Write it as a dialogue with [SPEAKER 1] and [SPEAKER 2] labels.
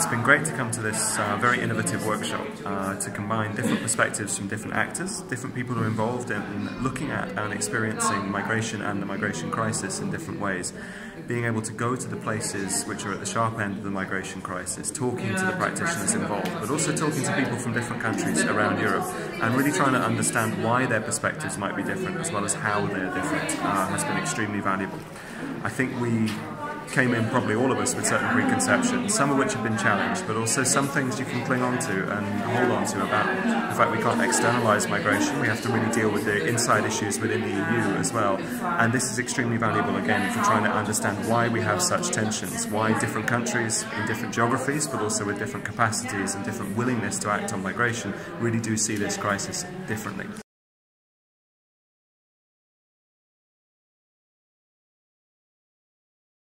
[SPEAKER 1] it's been great to come to this uh, very innovative workshop uh, to combine different perspectives from different actors, different people who are involved in looking at and experiencing migration and the migration crisis in different ways. Being able to go to the places which are at the sharp end of the migration crisis, talking to the practitioners involved, but also talking to people from different countries around Europe and really trying to understand why their perspectives might be different as well as how they're different uh, has been extremely valuable. I think we came in, probably all of us, with certain preconceptions, some of which have been challenged, but also some things you can cling on to and hold on to about the fact we can't externalise migration, we have to really deal with the inside issues within the EU as well. And this is extremely valuable again for trying to understand why we have such tensions, why different countries in different geographies, but also with different capacities and different willingness to act on migration, really do see this crisis differently.